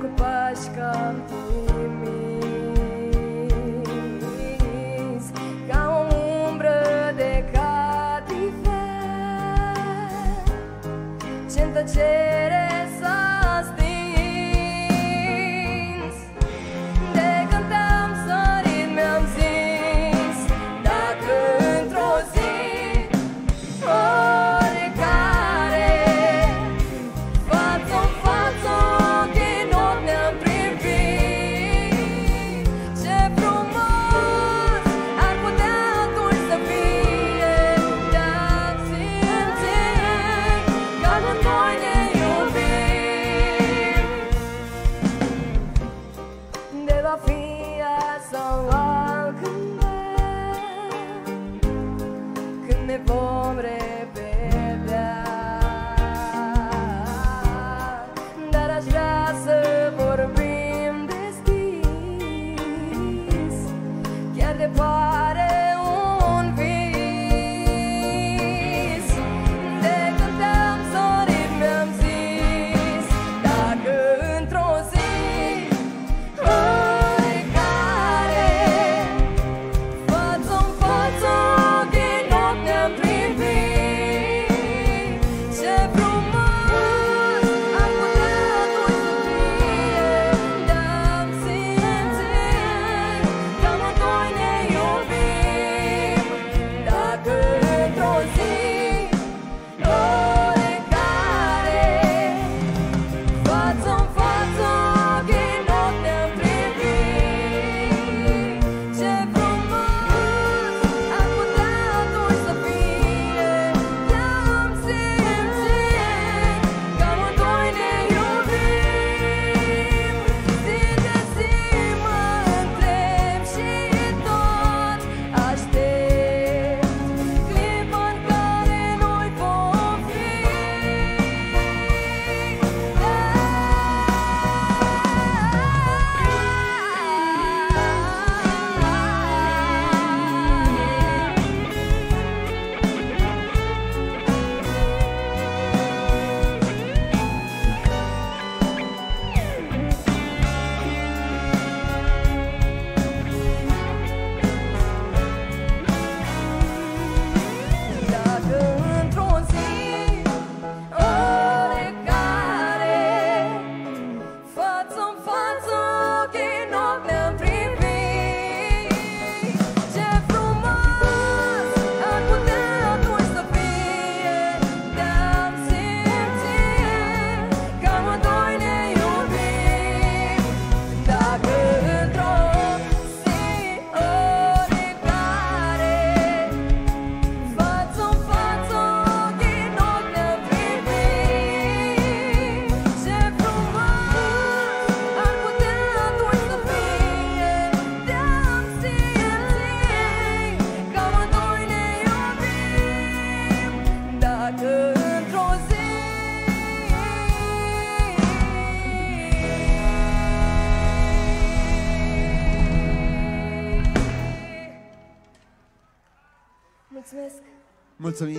cu pași ca Ca o umbră de catife. Ce-n goodbye. Mulțumesc! Mulțumim!